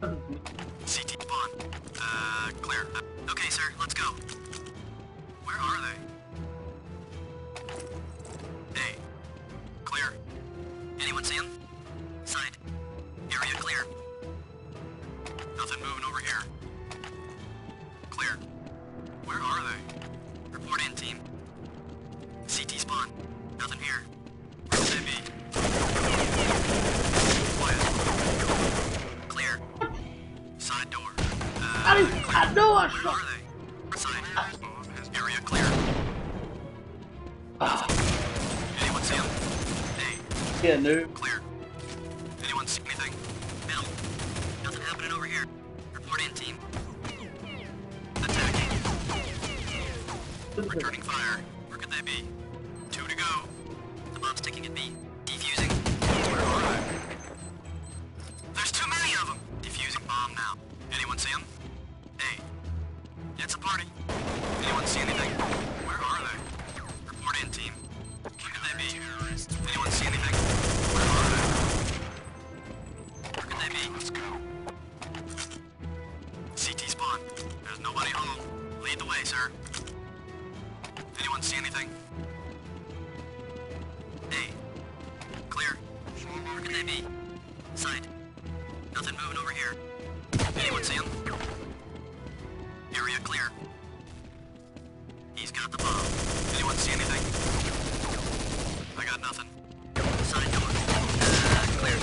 CT spawn. Uh, clear. Okay, sir, let's go. Where are they? Hey. Clear. Anyone see 'em? Where are they? Area clear. Anyone? Hey, Yeah, noob. Sir. Anyone see anything? Hey. Clear. Where could they be? Side. Nothing moving over here. Anyone see him? Area clear. He's got the bomb. Anyone see anything? I got nothing. Side door. Uh, clear.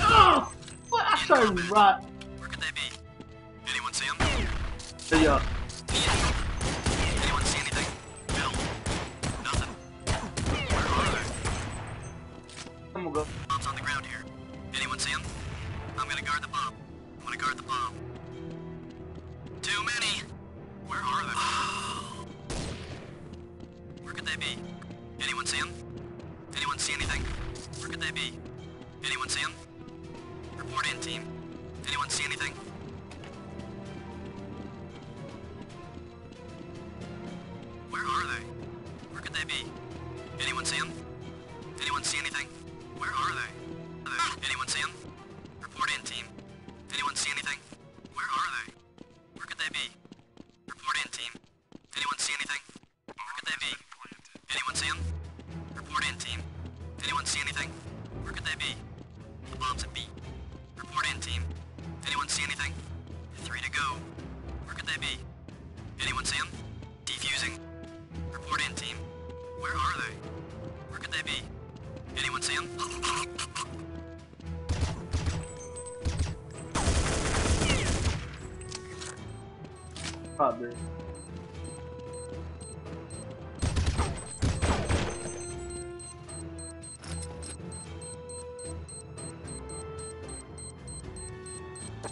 Oh, what? I saw right. Where could they be? Anyone see him? See ya. Anyone see him? Anyone see anything? Where could they be? Anyone see him? Report in, team. Anyone see anything? Where are they? Where could they be? Anyone see him? Anyone see anything? Where are they? Anyone see him?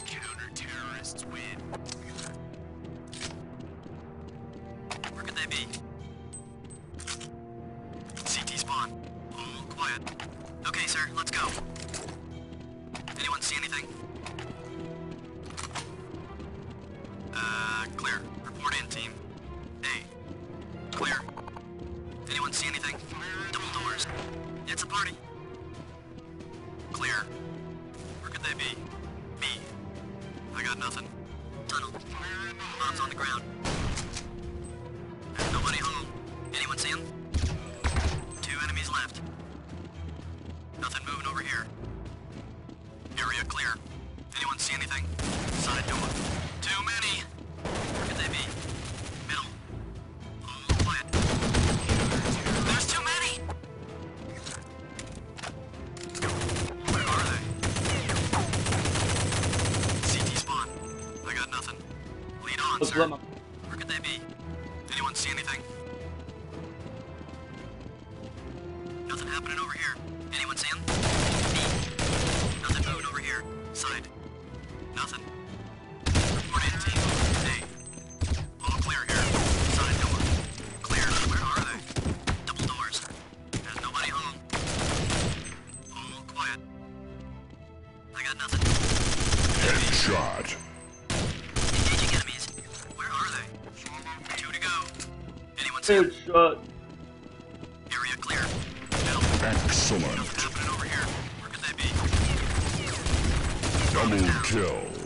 Counter-terrorists win. Where could they be? CT spawn. All quiet. Okay, sir, let's go. Anyone see anything? Uh, clear. Report in, team. Hey. Clear. Anyone see anything? Double doors. It's a party. Clear. Where could they be? Me. I got nothing. Tunnel. Bombs on the ground. There's nobody home. Anyone see him? Lead on, Let's Could they be? Double kill.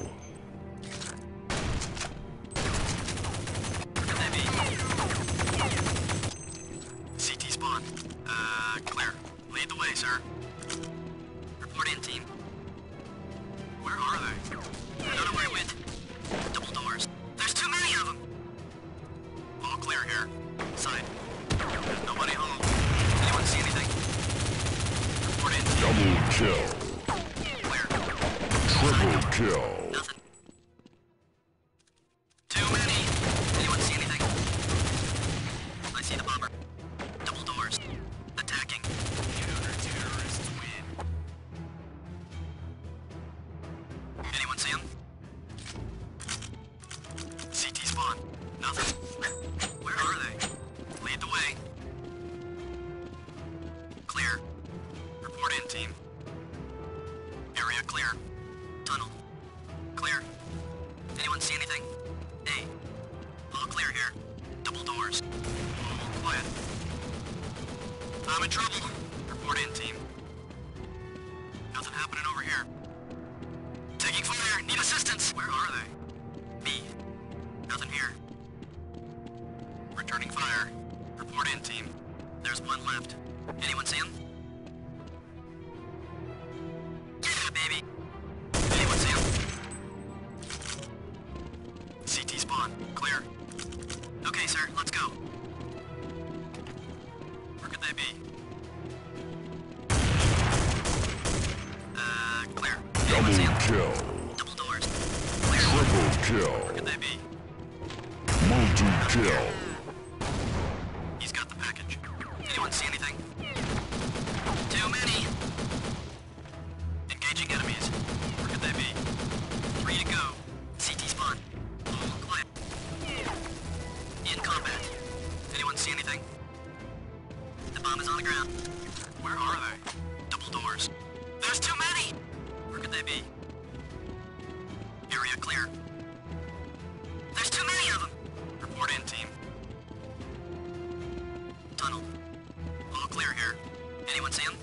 Clear. Tunnel. Clear. Anyone see anything? A. All clear here. Double doors. All quiet. I'm in trouble. Report in, team. Nothing happening over here. Taking fire. Need assistance. Where are they? B. Nothing here. Returning fire. Report in, team. There's one left. Anyone see him? Double kill. Double doors. Triple Where kill. could they be? Multi-kill. He's got the package. Anyone see anything? Too many. Engaging enemies. Where could they be? Three to go. CT spawn. All quiet. In combat. Anyone see anything? The bomb is on the ground. Area clear. There's too many of them! Report in, team. Tunnel. All clear here. Anyone see him?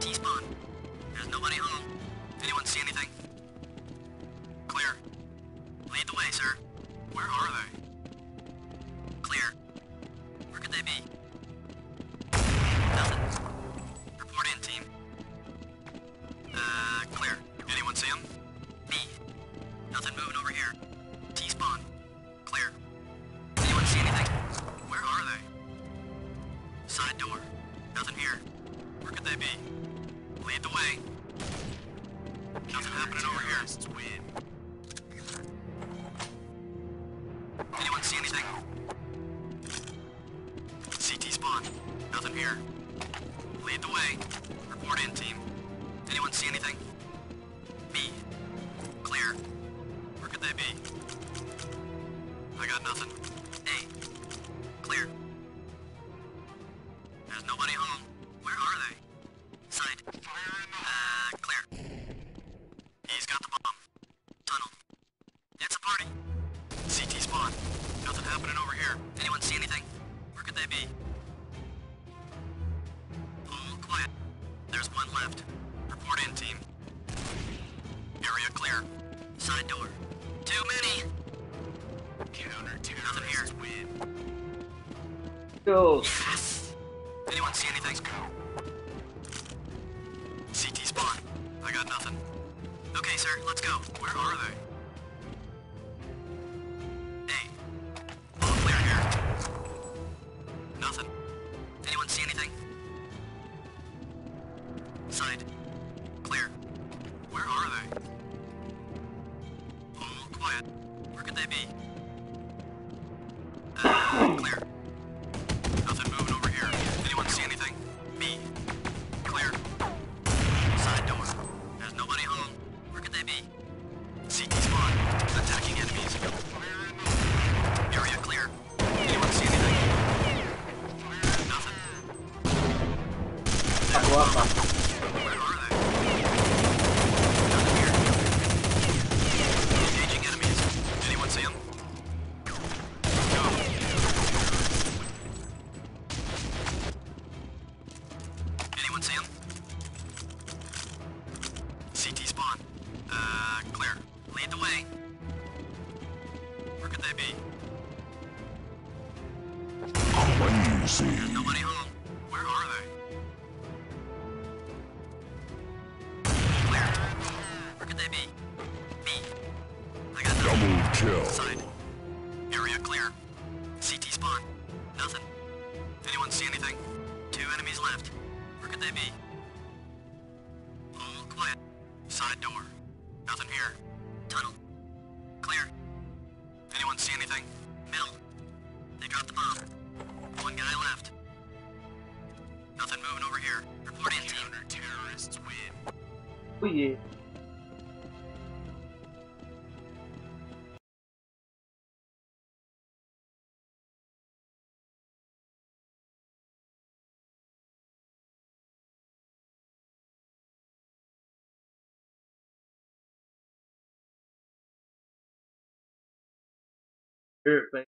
T-spawn. There's nobody home. Anyone see anything? Here. Lead the way. Report in, team. Anyone see anything? Counter Nothing here. Win. Kills. Yes. Anyone see anything? Let's go. CT spawn. I got nothing. Okay, sir. Let's go. Where are they? Hey. All clear here. Nothing. Anyone see anything? Side. Clear. Where are they? All quiet. Where could they be? Lead the way. Where could they be? Amazing. There's nobody home. Where are they? Where? Where could they be? Me. I got them. Double kill. Side They the bomb. One guy left. Nothing moving over here. Report in, team. Terrorists win. Oh yeah. Perfect.